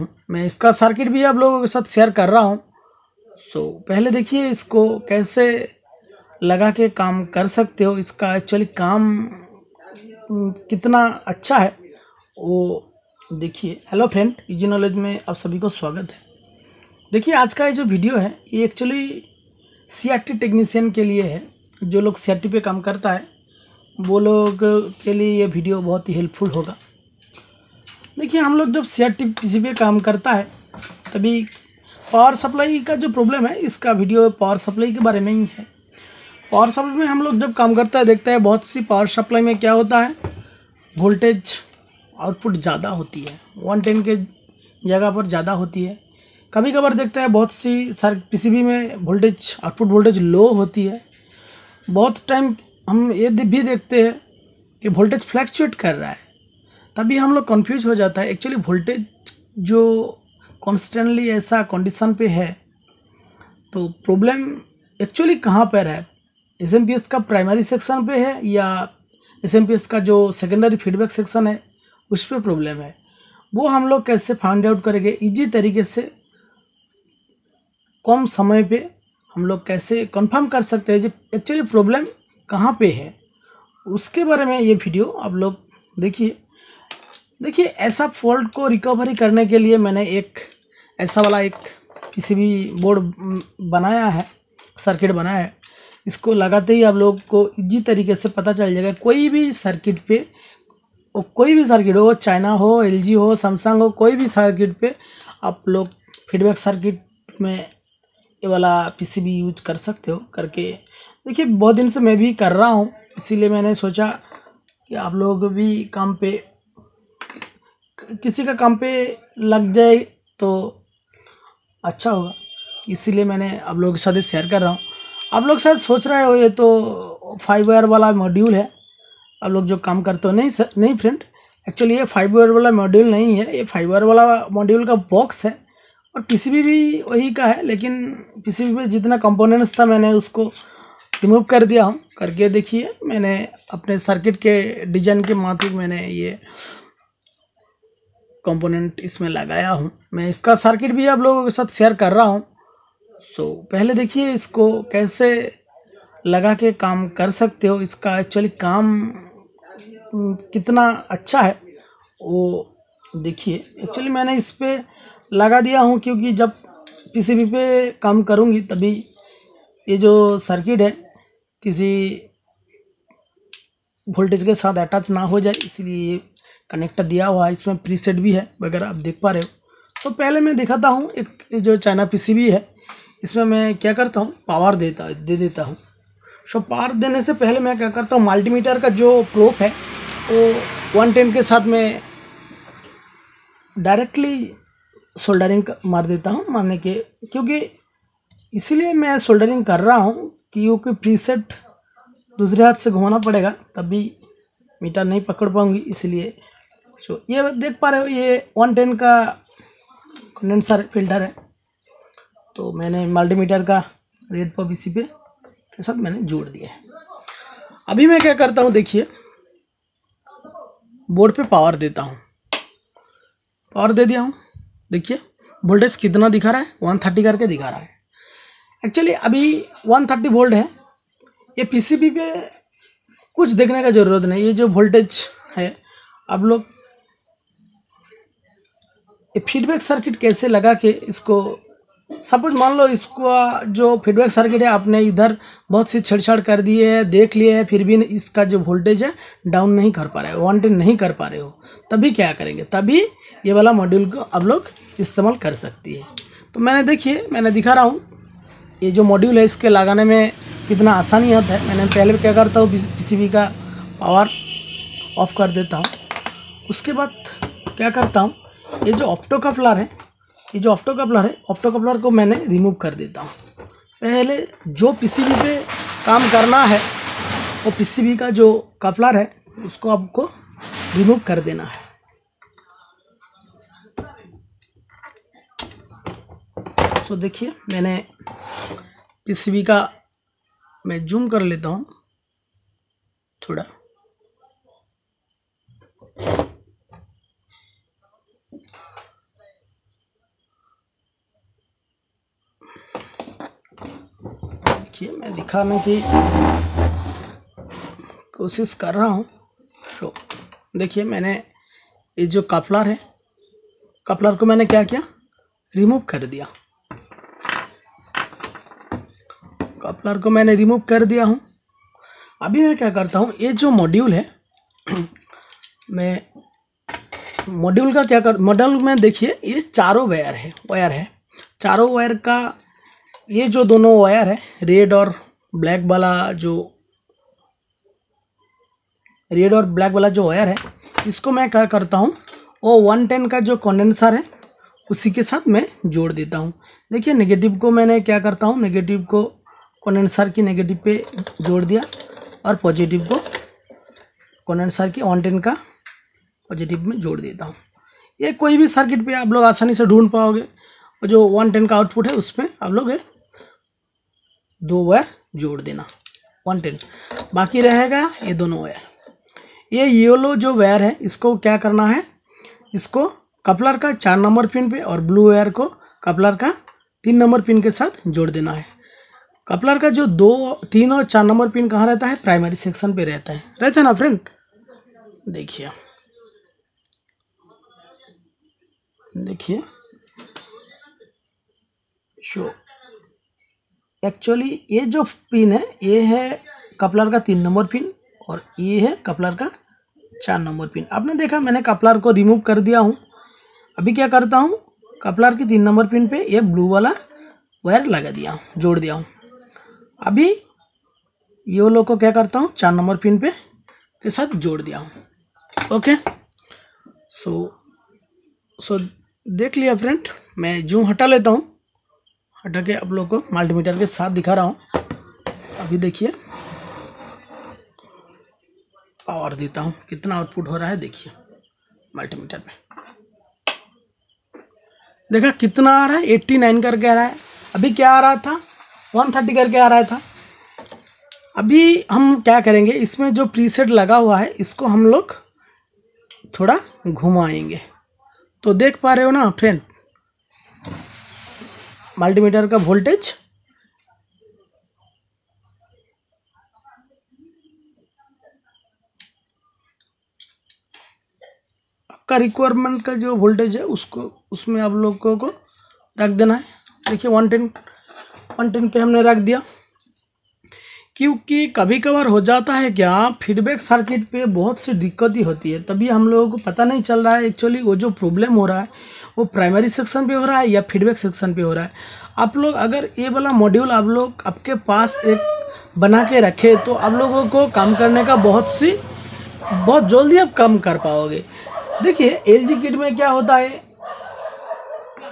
मैं इसका सर्किट भी आप लोगों के साथ शेयर कर रहा हूँ। सो so, पहले देखिए इसको कैसे लगा के काम कर सकते हो। इसका एक्चुअली काम हम्म, कितना अच्छा है। वो देखिए हेलो फ्रेंड इजी नॉलेज में आप सभी को स्वागत है। देखिए आज का ये जो वीडियो है ये एक्चुअली सी टेक्नीशियन के लिए है। जो लोग सी पे काम करता है वो लोग के लिए ये वीडियो बहुत ही हेल्पफुल होगा। देखिए, हम लोग जब सी आर टी किसी पे काम करता है, तभी पावर सप्लाई का जो प्रॉब्लम है, इसका वीडियो पावर सप्लाई के बारे में ही है। पावर सप्लाई में हम लोग जब काम करता है, देखते हैं बहुत सी पावर सप्लाई में क्या होता है? वोल्टेज आउटपुट ज़्यादा होती है। वन टेन के जगह पर ज़्यादा होती है। कभी कभार देखते हैं बहुत सी सर पीसीबी में वोल्टेज आउटपुट वोल्टेज लो होती है। बहुत टाइम हम ये भी देखते हैं कि वोल्टेज फ्लैक्चुएट कर रहा है। तभी हम लोग कन्फ्यूज़ हो जाता है। एक्चुअली वोल्टेज जो कॉन्स्टेंटली ऐसा कंडीशन पे है तो प्रॉब्लम एक्चुअली कहाँ पर है? एस एम पी एस का प्राइमरी सेक्शन पे है या एसएमपीएस का जो सेकेंडरी फीडबैक सेक्शन है, उस पर प्रॉब्लम है। वो हम लोग कैसे फाइंड आउट करेंगे? इजी तरीके से कम समय पे हम लोग कैसे कंफर्म कर सकते हैं जो एक्चुअली प्रॉब्लम कहाँ पे है। उसके बारे में ये वीडियो आप लोग देखिए। देखिए, ऐसा फॉल्ट को रिकवरी करने के लिए मैंने एक, ऐसा वाला एक किसी भी बोर्ड बनाया है, सर्किट बनाया है। इसको लगाते ही आप लोग को इजी तरीके से पता चल जाएगा, कोई भी सर्किट पे कोई भी सर्किट हो, चाइना हो, एलजी हो, सैमसंग हो, कोई भी सर्किट पे आप लोग फीडबैक सर्किट में ये वाला पीसीबी यूज़ कर सकते हो, करके। देखिए, बहुत दिन से मैं भी कर रहा हूँ, इसीलिए मैंने सोचा कि आप लोग भी काम पे किसी का काम पे लग जाए तो अच्छा होगा। इसीलिए मैंने आप लोगों के साथ ही शेयर कर रहा हूँ। आप लोग शायद सोच रहे हो ये तो फाइव वायर वाला मॉड्यूल है। आप लोग जो काम करते हो, नहीं सर, नहीं फ्रेंड एक्चुअली ये फाइव वायर वाला मॉड्यूल नहीं है। ये फाइव वायर वाला मॉड्यूल का बॉक्स है और पीसीबी भी भी वही का है, लेकिन पीसीबी में जितना कंपोनेंट्स था, मैंने उसको रिमूव कर दिया हूँ। करके देखिए, मैंने अपने सर्किट के डिज़ाइन के माफिक मैंने ये कंपोनेंट इसमें लगाया हूँ। मैं इसका सर्किट भी आप लोगों के साथ शेयर कर रहा हूँ। सो so, पहले देखिए इसको कैसे लगा के काम कर सकते हो। इसका एक्चुअली काम कितना अच्छा है वो देखिए। एक्चुअली मैंने इस पर लगा दिया हूँ क्योंकि जब पीसीबी पे काम करूँगी तभी ये जो सर्किट है किसी वोल्टेज के साथ अटैच ना हो जाए इसलिए कनेक्टर दिया हुआ है, इसमें प्रीसेट भी है वगैरह आप देख पा रहे हो। तो पहले मैं दिखाता हूँ, एक जो चाइना पीसीबी है, इसमें मैं क्या करता हूँ पावर देता, दे देता हूँ। सो पावर देने से पहले मैं क्या करता हूँ मल्टीमीटर का जो प्रोप है, वो वन टेन के साथ मैं डायरेक्टली सोल्डरिंग मार देता हूँ, मारने के, क्योंकि इसीलिए मैं सोल्डरिंग कर रहा हूँ क्योंकि प्रीसेट दूसरे हाथ से घुमाना पड़ेगा, तभी मीटर नहीं पकड़ पाऊँगी, इसलिए सो ये देख पा रहे हो, ये वन टेन का कंडेंसर फ़िल्टर है। तो मैंने मल्टीमीटर का रेड पॉप इसी पे के साथ मैंने जोड़ दिया है। अभी मैं क्या करता हूँ, देखिए। बोर्ड पे पावर देता हूँ। पावर दे दिया हूँ। देखिए वोल्टेज कितना दिखा रहा है? वन थर्टी करके दिखा रहा है। एक्चुअली अभी वन थर्टी वोल्ट है। ये पीसीबी पे कुछ देखने का ज़रूरत नहीं। ये जो वोल्टेज है अब लोग ये फीडबैक सर्किट कैसे लगा के इसको सपोज़ मान लो इसका, जो फीडबैक सर्किट है, आपने इधर बहुत सी छेड़छाड़ कर दिए है, देख लिए है, फिर भी इसका जो वोल्टेज है डाउन नहीं कर पा रहे हो वन नहीं कर पा रहे हो, तभी क्या करेंगे? तभी ये वाला मॉड्यूल को आप लोग इस्तेमाल कर सकती है। तो मैंने देखिए, मैंने दिखा रहा हूँ, ये जो मॉड्यूल है, इसके लगाने में कितना आसानी होता है। मैंने पहले क्या करता हूँ पी का पावर ऑफ़ कर देता हूँ। उसके बाद क्या करता हूँ ये जो ऑप्टो कपलर है, ये जो ऑप्टो कपलर है ऑप्टो कपलर को मैंने रिमूव कर देता हूँ। पहले जो पीसीबी पे काम करना है, वो पीसीबी का जो कपलर है, उसको आपको रिमूव कर देना है। सो देखिए, मैंने पीसीबी का मैं जूम कर लेता हूँ, थोड़ा। देखिए, मैं दिखाने की कोशिश कर रहा हूँ। शो देखिए, मैंने ये जो कपलर है, कपलर को मैंने क्या किया? रिमूव कर दिया। कपलर को मैंने रिमूव कर दिया हूँ। अभी मैं क्या करता हूँ, ये जो मॉड्यूल है, मैं मॉड्यूल का क्या कर मॉड्यूल में देखिए, ये चारों वायर है वायर है। चारों वायर का ये जो दोनों वायर है, रेड और ब्लैक वाला जो, रेड और ब्लैक वाला जो वायर है, इसको मैं क्या करता हूँ, वो वन टेन का जो कंडेंसर है, उसी के साथ मैं जोड़ देता हूँ। देखिए नेगेटिव को मैंने क्या करता हूँ नेगेटिव को कंडेंसर की नेगेटिव पे जोड़ दिया और पॉजिटिव को कंडेंसर की वन टेन का पॉजिटिव में जोड़ देता हूँ। ये कोई भी सर्किट पे आप लोग आसानी से ढूंढ पाओगे, और जो वन टेन का आउटपुट है उसमें आप लोग दो वायर जोड़ देना। वन टेन बाकी रहेगा ये दोनों वायर ये येलो जो वायर है, इसको क्या करना है? इसको कपलर का चार नंबर पिन पे और ब्लू वायर को कपलर का तीन नंबर पिन के साथ जोड़ देना है। कपलर का जो दो, तीन और चार नंबर पिन कहाँ रहता है? प्राइमरी सेक्शन पे रहता है। रहता है ना फ्रेंड देखिए। देखिए। शो एक्चुअली ये जो पिन है, ये है कपलर का तीन नंबर पिन और ये है कपलर का चार नंबर पिन आपने देखा, मैंने कपलर को रिमूव कर दिया हूँ। अभी क्या करता हूँ? कपलर की तीन नंबर पिन पे ये ब्लू वाला वायर लगा दिया हूँ, जोड़ दिया हूँ। अभी ये लोग को क्या करता हूँ? चार नंबर पिन पे के साथ जोड़ दिया हूँ। ओके? सो सो देख लिया फ्रेंड मैं जूम हटा लेता हूँ। हटा के आप लोग को मल्टीमीटर के साथ दिखा रहा हूँ। अभी देखिए। पावर देता हूँ, कितना आउटपुट हो रहा है, देखिए मल्टीमीटर में। देखा कितना आ रहा है एट्टी नाइन करके आ रहा है। अभी क्या आ रहा था? वन थर्टी करके आ रहा था। अभी हम क्या करेंगे, इसमें जो प्रीसेट लगा हुआ है, इसको हम लोग थोड़ा घुमाएँगे। तो देख पा रहे हो ना फ्रेंड मल्टीमीटर का वोल्टेज का रिक्वायरमेंट का जो वोल्टेज है, उसको, उसमें आप लोगों को रख देना है। देखिए वन टेन वन टेन पे हमने रख दिया। क्योंकि कभी कभार हो जाता है क्या फीडबैक सर्किट पे बहुत सी दिक्कत ही होती है। तभी हम लोगों को पता नहीं चल रहा है एक्चुअली वो जो प्रॉब्लम हो रहा है वो प्राइमरी सेक्शन पे हो रहा है या फीडबैक सेक्शन पे हो रहा है। आप लोग अगर ये वाला मॉड्यूल आप लोग आपके पास एक बना के रखे तो आप लोगों को काम करने का बहुत सी, बहुत जल्दी आप कम कर पाओगे। देखिए एल जी किट में क्या होता है?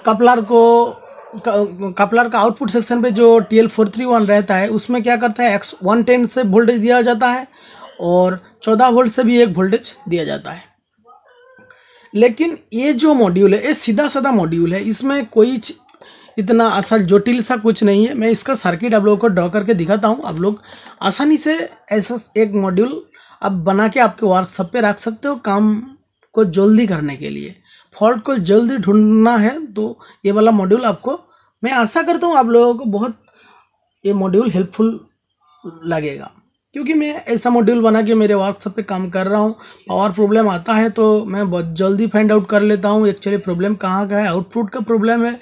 कपलर को कपलर का आउटपुट सेक्शन पे जो T L four three one रहता है, उसमें क्या करता है? एक्स वन टेन से वोल्टेज दिया जाता है और चौदह वोल्ट से भी एक वोल्टेज दिया जाता है। लेकिन ये जो मॉड्यूल है, ये सीधा साधा मॉड्यूल है, इसमें कोई इतना असल जटिल सा कुछ नहीं है। मैं इसका सर्किट आप लोगों को ड्रॉ करके दिखाता हूँ। आप लोग आसानी से ऐसा एक मॉड्यूल आप बना के आपके वर्कशॉप पे रख सकते हो काम को जल्दी करने के लिए। फॉल्ट को जल्दी ढूंढना है तो ये वाला मॉड्यूल आपको मैं आशा करता हूँ आप लोगों को बहुत ये मॉड्यूल हेल्पफुल लगेगा। क्योंकि मैं ऐसा मॉड्यूल बना के मेरे वर्कशॉप पे काम कर रहा हूँ पावर प्रॉब्लम आता है तो मैं बहुत जल्दी फाइंड आउट कर लेता हूँ एक्चुअली प्रॉब्लम कहाँ का है आउटपुट का प्रॉब्लम है,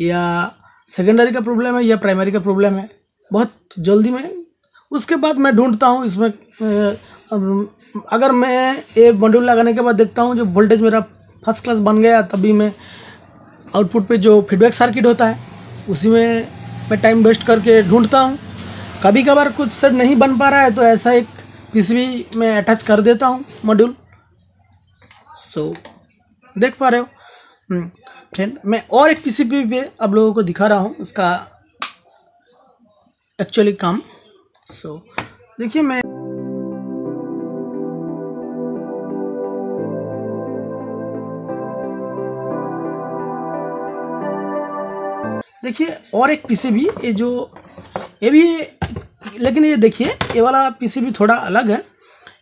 या सेकेंडरी का प्रॉब्लम है, या प्राइमरी का प्रॉब्लम है। बहुत जल्दी में, उसके बाद मैं ढूंढता हूँ, इसमें अगर मैं ये मॉड्यूल लगाने के बाद देखता हूँ जो वोल्टेज मेरा फ़र्स्ट क्लास बन गया, तभी मैं आउटपुट पे जो फीडबैक सर्किट होता है, उसी में मैं टाइम वेस्ट करके ढूंढता हूँ। कभी कभार कुछ सेट नहीं बन पा रहा है तो ऐसा एक पीसीबी में अटैच कर देता हूँ मॉड्यूल सो so, देख पा रहे हो। फ्रेंड हम्म, मैं और एक पीसीबी पे आप लोगों को दिखा रहा हूँ उसका एक्चुअली काम। सो so, देखिए मैं देखिए और एक पीसीबी ये जो ये भी, लेकिन ये देखिए, ये वाला पीसीबी थोड़ा अलग है।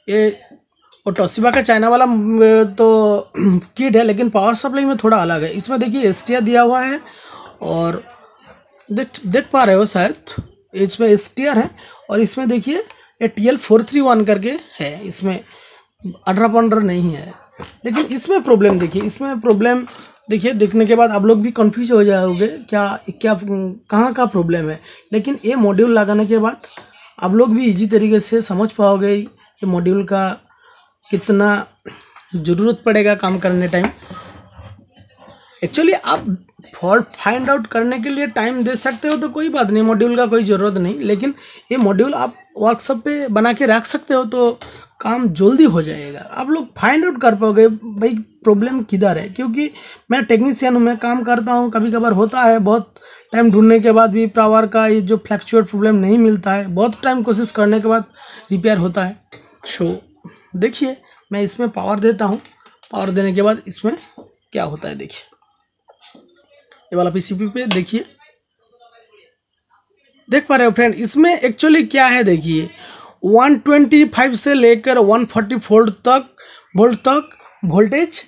ये, और टोसिबा का चाइना वाला तो किट है, लेकिन पावर सप्लाई में थोड़ा अलग है। इसमें देखिए एसटीआर दिया हुआ है, और देख देख पा रहे हो शायद इसमें एस टी आर है, और इसमें देखिए, ये T L four three one करके है। इसमें अठारह पंद्रह नहीं है। लेकिन इसमें प्रॉब्लम देखिए, इसमें प्रॉब्लम देखिए, देखने के बाद आप लोग भी कंफ्यूज हो जाओगे, क्या क्या, कहाँ का प्रॉब्लम है। लेकिन ये मॉड्यूल लगाने के बाद आप लोग भी इजी तरीके से समझ पाओगे ये मॉड्यूल का कितना ज़रूरत पड़ेगा काम करने टाइम एक्चुअली आप फॉल्ट फाइंड आउट करने के लिए टाइम दे सकते हो तो कोई बात नहीं मॉड्यूल का कोई ज़रूरत नहीं। लेकिन ये मॉड्यूल आप वर्कशॉप पे बना के रख सकते हो तो काम जल्दी हो जाएगा। आप लोग फाइंड आउट कर पाओगे भाई प्रॉब्लम किधर है। क्योंकि मैं टेक्नीशियन हूँ, मैं काम करता हूँ कभी कभार होता है, बहुत टाइम ढूँढने के बाद भी पावर का ये जो फ्लैक्चुएट प्रॉब्लम नहीं मिलता है, बहुत टाइम कोशिश करने के बाद रिपेयर होता है। सो देखिए, मैं इसमें पावर देता हूँ। पावर देने के बाद इसमें क्या होता है, देखिए। ये वाला पीसीबी पे देखिए। देख पा रहे हो फ्रेंड इसमें एक्चुअली क्या है, देखिए। 125 से लेकर 140 वोल्ट तक वोल्ट तक वोल्टेज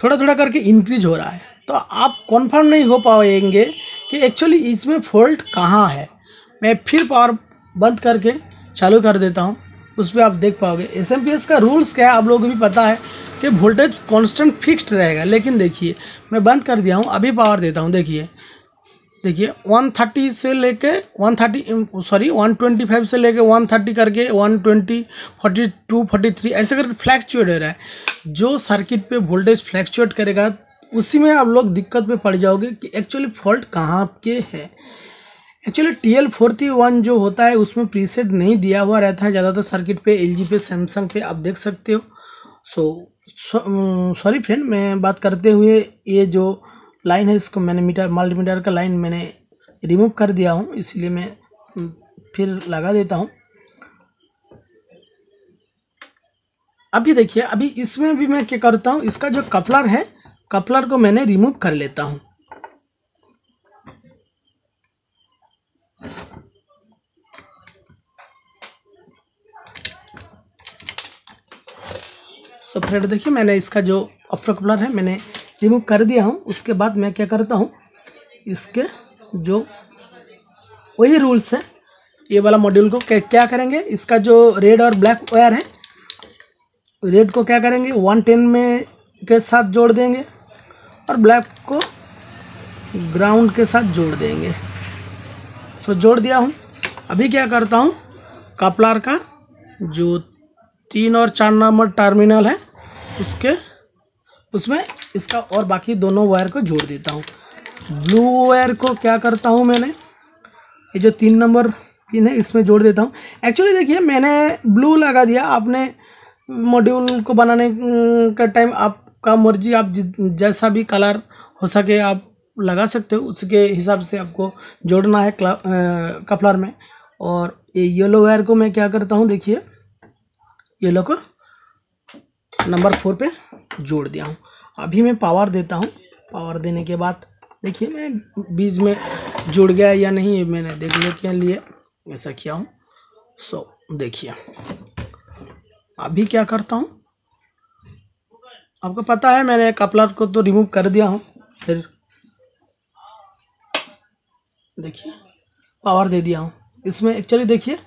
थोड़ा थोड़ा करके इंक्रीज हो रहा है। तो आप कन्फर्म नहीं हो पाएँगे कि एक्चुअली इसमें फॉल्ट कहाँ है। मैं फिर पावर बंद करके चालू कर देता हूँ। उस पर आप देख पाओगे। एसएमपीएस का रूल्स क्या है, आप लोगों को भी पता है कि वोल्टेज कांस्टेंट फिक्स्ड रहेगा। लेकिन देखिए, मैं बंद कर दिया हूँ, अभी पावर देता हूँ। देखिए देखिए 130 से लेके 130 सॉरी 125 से लेके 130 करके 120 42 43 ऐसे करके फ्लैक्चुएट हो रहा है। जो सर्किट पे वोल्टेज फ्लैक्चुएट करेगा, उसी में आप लोग दिक्कत पे पड़ जाओगे कि एक्चुअली फॉल्ट कहाँ के है। Actually T L forty one जो होता है, उसमें प्रीसेट नहीं दिया हुआ रहता है। ज़्यादातर सर्किट पे एल पे सैमसंग पे आप देख सकते हो। सो सॉरी फ्रेंड मैं बात करते हुए ये जो लाइन है, इसको मैंने मीटर मल्टीमीटर का लाइन मैंने रिमूव कर दिया हूँ, इसलिए मैं फिर लगा देता हूँ। अभी देखिए, अभी इसमें भी मैं क्या करता हूँ, इसका जो कपलर है, कपलर को मैंने रिमूव कर लेता हूँ। सो फ्रेंड देखिए, मैंने इसका जो कपलर है, मैंने रिमूव कर दिया हूँ उसके बाद मैं क्या करता हूँ, इसके जो वही रूल्स है, ये वाला मॉड्यूल को क्या करेंगे, इसका जो रेड और ब्लैक वायर है रेड को क्या करेंगे वन टेन में के साथ जोड़ देंगे और ब्लैक को ग्राउंड के साथ जोड़ देंगे। सो जोड़ दिया हूँ। अभी क्या करता हूँ, कपलार का जो तीन और चार नंबर टर्मिनल है, उसके, उसमें इसका और बाकी दोनों वायर को जोड़ देता हूँ। ब्लू वायर को क्या करता हूँ मैंने? ये जो तीन नंबर पिन है, इसमें जोड़ देता हूँ। एक्चुअली देखिए, मैंने ब्लू लगा दिया। आपने मॉड्यूल को बनाने का टाइम आपका मर्ज़ी, आप जैसा भी कलर हो सके आप लगा सकते हो। उसके हिसाब से आपको जोड़ना है कपलर में। और ये येलो वायर को मैं क्या करता हूँ, देखिए। येलो को नंबर फोर पे जोड़ दिया हूँ। अभी मैं पावर देता हूँ। पावर देने के बाद, देखिए मैं बीज में जुड़ गया या नहीं मैंने देखने के लिए, ऐसा किया हूँ। सो देखिए, अभी क्या करता हूँ? आपको पता है, मैंने कपलर को तो रिमूव कर दिया हूँ, फिर देखिए पावर दे दिया हूँ। इसमें एक्चुअली देखिए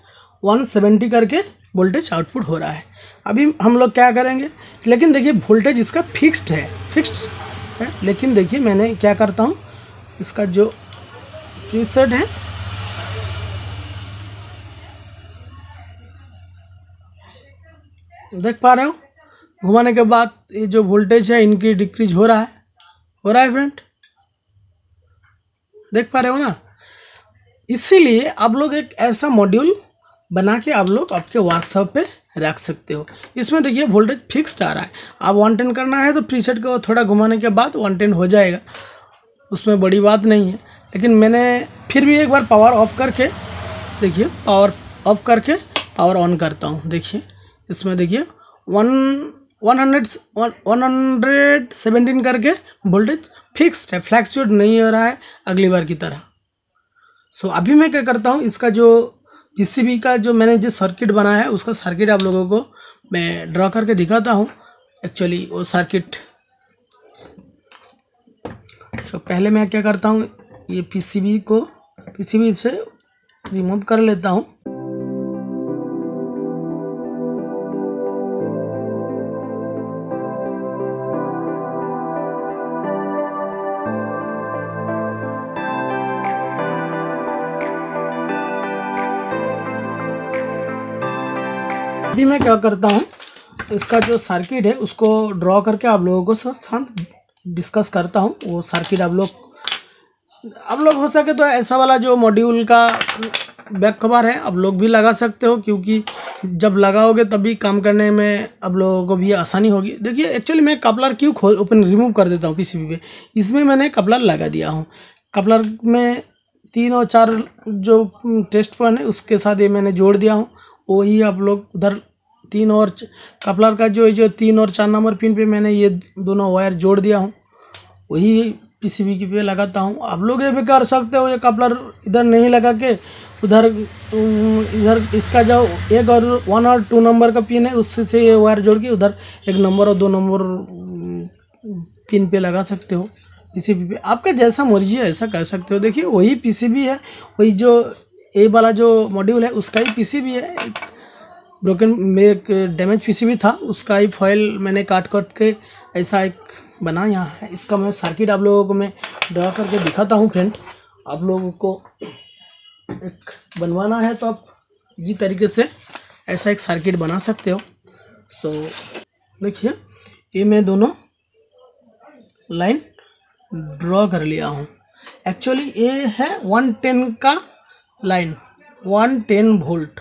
170 करके वोल्टेज आउटपुट हो रहा है। अभी हम लोग क्या करेंगे? लेकिन देखिए वोल्टेज इसका फिक्स्ड है। फिक्स्ड है। लेकिन देखिए, मैंने क्या करता हूँ? इसका जो प्रीसेट है, देख पा रहे हो? घुमाने के बाद ये जो वोल्टेज है, इनकी डिक्रीज हो रहा है। हो रहा है फ्रेंड देख पा रहे हो ना? इसीलिए आप लोग एक ऐसा मॉड्यूल बना के आप लोग आपके वर्कशॉप पे रख सकते हो। इसमें देखिए वोल्टेज फिक्स्ड आ रहा है। आप वन टेन करना है तो प्रीसेट को थोड़ा घुमाने के बाद वन टेन हो जाएगा। उसमें बड़ी बात नहीं है। लेकिन मैंने फिर भी एक बार पावर ऑफ़ करके देखिए पावर ऑफ़ करके पावर ऑन करता हूँ। देखिए इसमें देखिए one one hundred one hundred seventeen करके वोल्टेज फिक्स्ड है। फ्लैक्चुएट नहीं हो रहा है अगली बार की तरह। सो so, अभी मैं क्या करता हूँ इसका जो पीसीबी का जो मैंने जो सर्किट बनाया है, उसका सर्किट आप लोगों को मैं ड्रॉ करके दिखाता हूँ। एक्चुअली वो सर्किट सो पहले मैं क्या करता हूँ, ये पीसीबी को पीसीबी से रिमूव कर लेता हूँ। अभी मैं क्या करता हूँ इसका जो सर्किट है, उसको ड्रॉ करके आप लोगों को साथ डिस्कस करता हूँ। वो सर्किट आप लोग आप लोग हो सके तो ऐसा वाला जो मॉड्यूल का बैक कवर है, आप लोग भी लगा सकते हो, क्योंकि जब लगाओगे तभी काम करने में आप लोगों को भी आसानी होगी। देखिए एक्चुअली मैं कपलर क्यों खोल ओपन रिमूव कर देता हूँ पीसीबी पे? इसमें मैंने कपलर लगा दिया हूँ। कपलर में तीन और चार जो टेस्ट पॉइंट है, उसके साथ ये मैंने जोड़ दिया हूँ। वही आप लोग उधर तीन और कपलर का जो जो तीन और चार नंबर पिन पे मैंने ये दोनों वायर जोड़ दिया हूँ। वही पीसीबी की पे लगाता हूँ। आप लोग ये भी कर सकते हो, ये कपलर इधर नहीं लगा के उधर इधर इसका जो एक और वन और टू नंबर का पिन है, उससे से ये वायर जोड़ के उधर एक नंबर और दो नंबर पिन पे लगा सकते हो पीसीबी पे। आपका जैसा मर्ज़ी है, ऐसा कर सकते हो। देखिए, वही पीसीबी है, वही जो ए वाला जो मॉड्यूल है उसका ही पीसीबी है। एक ब्रोकन में एक डैमेज पीसीबी था उसका ही फॉइल मैंने काट काट के ऐसा एक बना यहाँ है। इसका मैं सर्किट आप लोगों को मैं ड्रा करके दिखाता हूँ फ्रेंड आप लोगों को एक बनवाना है तो आप इसी तरीके से ऐसा एक सर्किट बना सकते हो। सो so, देखिए ये मैं दोनों लाइन ड्रॉ कर लिया हूँ। एक्चुअली ये है वन टेन का लाइन, वन टेन वोल्ट,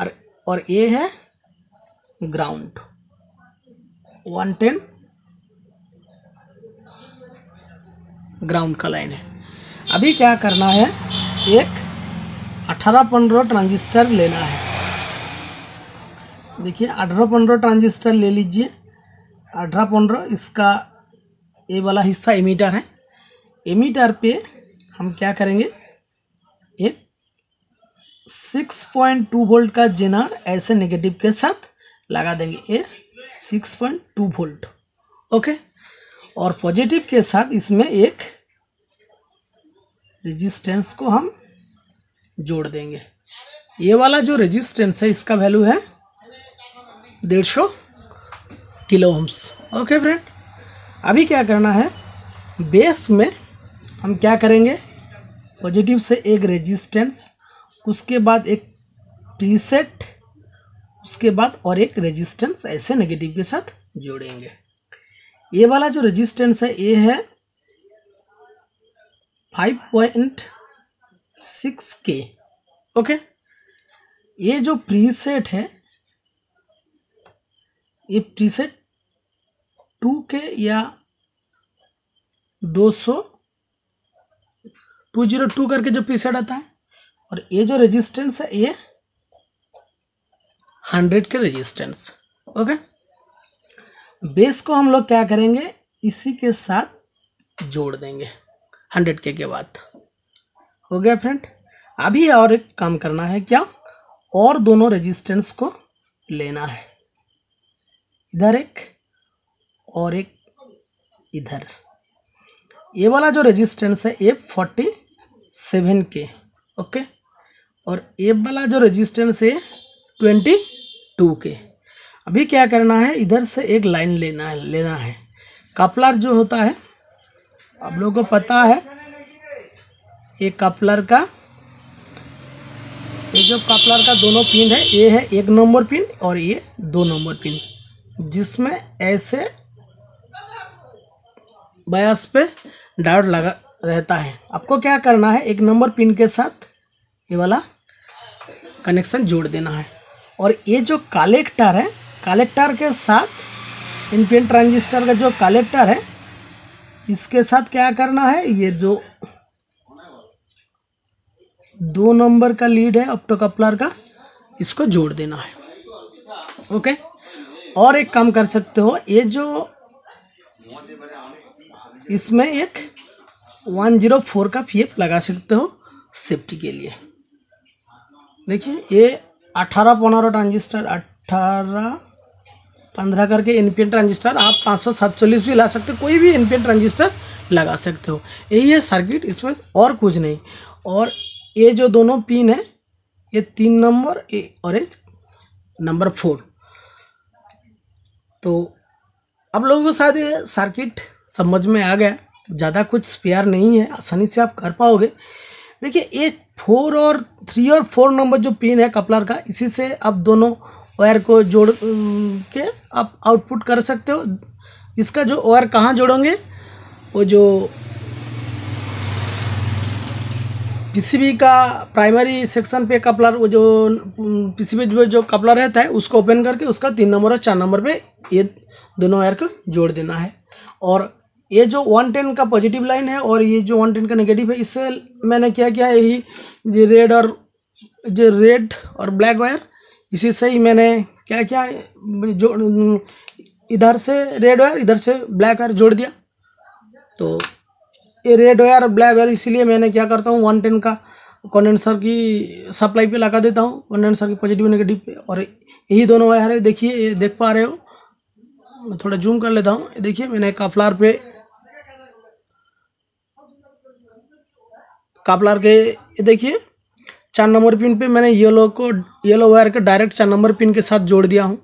और और ये है ग्राउंड। वन टेन ग्राउंड का लाइन है। अभी क्या करना है, एक अठारह पंद्रह ट्रांजिस्टर लेना है। देखिए, अठारह पंद्रह ट्रांजिस्टर ले लीजिए। अठारह पंद्रह इसका ये वाला हिस्सा एमीटर है। एमीटर पे हम क्या करेंगे सिक्स पॉइंट टू वोल्ट का जेनर ऐसे नेगेटिव के साथ लगा देंगे ये six point two volt okay और पॉजिटिव के साथ इसमें एक रेजिस्टेंस को हम जोड़ देंगे। ये वाला जो रेजिस्टेंस है, इसका वैल्यू है डेढ़ सौ किलो ओम्स ओके फ्रेंड अभी क्या करना है बेस में हम क्या करेंगे? पॉजिटिव से एक रेजिस्टेंस उसके बाद एक प्रीसेट, उसके बाद और एक रेजिस्टेंस ऐसे नेगेटिव के साथ जोड़ेंगे। ये वाला जो रेजिस्टेंस है, ये है five point six K okay ये जो प्रीसेट है, ये प्रीसेट टू के या दो सौ टू ज़ीरो टू करके जो प्रीसेट आता है और ये जो रेजिस्टेंस है, ये हंड्रेड के रेजिस्टेंस ओके बेस को हम लोग क्या करेंगे? इसी के साथ जोड़ देंगे हंड्रेड के के बाद। हो गया फ्रेंड अभी और एक काम करना है क्या? और दोनों रेजिस्टेंस को लेना है। इधर एक और एक इधर। ये वाला जो रेजिस्टेंस है, ये फोर्टी सेवन के ओके और ये वाला जो रेजिस्टेंस है ट्वेंटी टू के। अभी क्या करना है? इधर से एक लाइन लेना है लेना है। कपलर जो होता है, आप लोगों को पता है, ये कपलर का, ये जो कपलर का दोनों पिन है, ये है एक नंबर पिन और ये दो नंबर पिन जिसमें ऐसे बयास पे डायोड लगा रहता है। आपको क्या करना है? एक नंबर पिन के साथ ये वाला कनेक्शन जोड़ देना है। और ये जो कलेक्टर है कलेक्टर के साथ इनपिन ट्रांजिस्टर का जो कलेक्टर है, इसके साथ क्या करना है? ये जो दो नंबर का लीड है ऑप्टो कपलर का, इसको जोड़ देना है। ओके और एक काम कर सकते हो, ये जो, इसमें एक 104 का पी लगा सकते हो सेफ्टी के लिए। देखिए, ये 18 पंद्रह ट्रांजिस्टर 18 पंद्रह करके एनपीएन ट्रांजिस्टर, आप पाँच सौ सतचल्लिस भी ला सकते हो, कोई भी एनपीएन ट्रांजिस्टर लगा सकते हो। यही है सर्किट इसमें और कुछ नहीं। और ये जो दोनों पिन है, ये तीन नंबर ए और एक नंबर फोर। तो आप लोगों को शायद ये सर्किट समझ में आ गया, ज़्यादा कुछ स्पेयर नहीं है, आसानी से आप कर पाओगे। देखिए, एक फोर और थ्री और फोर नंबर जो पिन है कपलर का, इसी से आप दोनों वायर को जोड़ के आप आउटपुट कर सकते हो। इसका जो वायर कहाँ जोड़ोगे, वो जो पीसीबी का प्राइमरी सेक्शन पे कपलर, वो जो पीसीबी में जो कपलर रहता है, उसको ओपन करके उसका तीन नंबर और चार नंबर पे ये दोनों वायर को जोड़ देना है। और ये जो वन टेन का पॉजिटिव लाइन है और ये जो वन टेन का नेगेटिव है, इससे मैंने क्या किया, यही ये रेड और जो रेड और ब्लैक वायर इसी से ही मैंने क्या किया, जो, इधर से रेड वायर इधर से ब्लैक वायर जोड़ दिया। तो ये रेड वायर और ब्लैक वायर इसीलिए मैंने क्या करता हूँ वन टेन का कंडेंसर की सप्लाई पे लगा देता हूँ कंडेंसर की पॉजिटिव नेगेटिव पे। और यही दोनों वायर है, देखिए देख पा रहे हो। थोड़ा जूम कर लेता हूँ। देखिए, मैंने काफलार पे कापलार के ये देखिए चार नंबर पिन पे मैंने येलो को येलो वायर के डायरेक्ट चार नंबर पिन के साथ जोड़ दिया हूँ।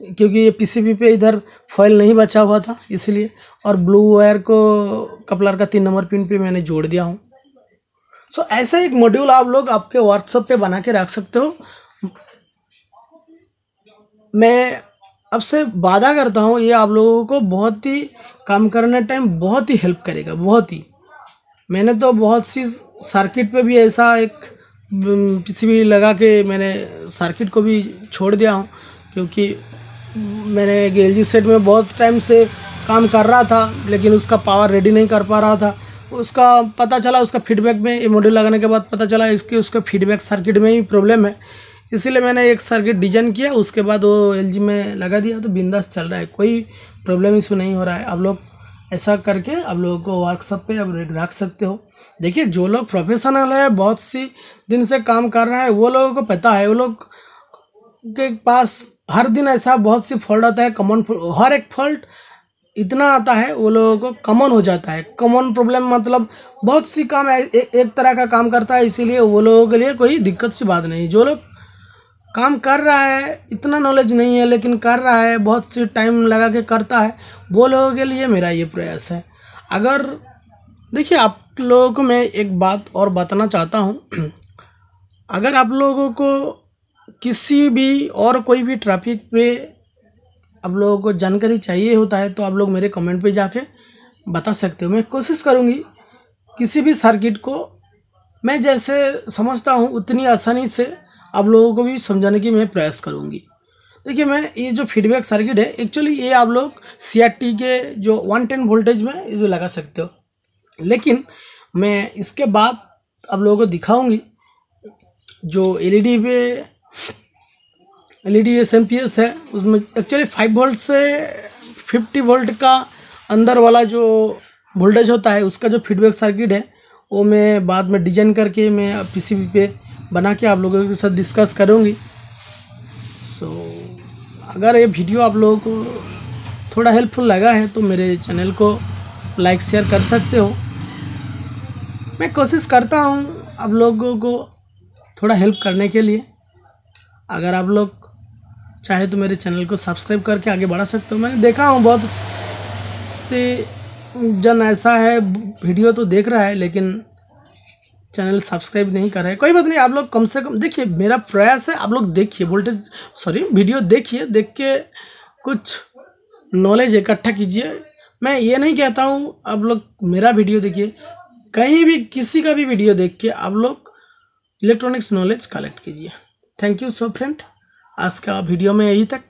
क्योंकि ये पीसीबी पे इधर फॉइल नहीं बचा हुआ था इसलिए और ब्लू वायर को कपलर का तीन नंबर पिन पे मैंने जोड़ दिया हूँ। सो so, ऐसा एक मॉड्यूल आप लोग आपके व्हाट्सएप पे बना के रख सकते हो। मैं अब से वादा करता हूँ ये आप लोगों को बहुत ही काम करने टाइम बहुत ही हेल्प करेगा बहुत ही। मैंने तो बहुत सी सर्किट पे भी ऐसा एक किसी भी लगा के मैंने सर्किट को भी छोड़ दिया हूँ, क्योंकि मैंने एक एल सेट में बहुत टाइम से काम कर रहा था, लेकिन उसका पावर रेडी नहीं कर पा रहा था। उसका पता चला, उसका फीडबैक में ये मॉड्यूल लगाने के बाद पता चला, इसके, उसका फीडबैक सर्किट में ही प्रॉब्लम है। इसीलिए मैंने एक सर्किट डिज़ाइन किया, उसके बाद वो LG में लगा दिया तो बिंदास चल रहा है, कोई प्रॉब्लम इसमें नहीं हो रहा है। आप लोग ऐसा करके आप लोगों को वर्कशॉप पे आप रख सकते हो। देखिए जो लोग प्रोफेशनल है बहुत सी दिन से काम कर रहा है वो लोगों को पता है वो लोग के पास हर दिन ऐसा बहुत सी फॉल्ट आता है कॉमन हर एक फॉल्ट इतना आता है वो लोगों को कॉमन हो जाता है। कॉमन प्रॉब्लम मतलब बहुत सी काम ए, ए, एक तरह का काम करता है इसीलिए वो लोगों के लिए कोई दिक्कत सी बात नहीं। जो लोग काम कर रहा है, इतना नॉलेज नहीं है, लेकिन कर रहा है, बहुत सी टाइम लगा के करता है। वो लोगों के लिए मेरा ये प्रयास है। अगर, देखिए, आप लोगों को मैं एक बात और बताना चाहता हूँ। अगर आप लोगों को किसी भी और कोई भी ट्रैफ़िक पे आप लोगों को जानकारी चाहिए होता है तो आप लोग मेरे कमेंट पे जाके बता सकते हो। मैं कोशिश करूँगी किसी भी सर्किट को, मैं जैसे समझता हूँ, उतनी आसानी से आप लोगों को भी समझाने की मैं प्रयास करूँगी। देखिए, मैं ये जो फीडबैक सर्किट है एक्चुअली ये आप लोग सीआरटी के जो वन टेन वोल्टेज में इसे लगा सकते हो। लेकिन मैं इसके बाद आप लोगों को दिखाऊँगी जो एलईडी पे एलईडी पी एस है, उसमें एक्चुअली फाइव वोल्ट से फिफ्टी वोल्ट का अंदर वाला जो वोल्टेज होता है, उसका जो फीडबैक सर्किट है, वो मैं बाद में डिज़ाइन करके मैं पीसीबी पे बना के आप लोगों के साथ डिस्कस करूँगी। सो so, अगर ये वीडियो आप लोगों को थोड़ा हेल्पफुल लगा है तो मेरे चैनल को लाइक शेयर कर सकते हो। मैं कोशिश करता हूँ आप लोगों को थोड़ा हेल्प करने के लिए। अगर आप लोग चाहे तो मेरे चैनल को सब्सक्राइब करके आगे बढ़ा सकते हो। मैंने देखा हूँ बहुत से जन ऐसा है वीडियो तो देख रहा है लेकिन चैनल सब्सक्राइब नहीं कर रहे कोई बात नहीं, आप लोग कम से कम, देखिए, मेरा प्रयास है, आप लोग देखिए वोल्टेज सॉरी वीडियो देखिए, देख के कुछ नॉलेज इकट्ठा कीजिए। मैं ये नहीं कहता हूँ, आप लोग मेरा वीडियो देखिए। कहीं भी, किसी का भी वीडियो देख के आप लोग इलेक्ट्रॉनिक्स नॉलेज कलेक्ट कीजिए। थैंक यू सो फ्रेंड आज का वीडियो में यही तक।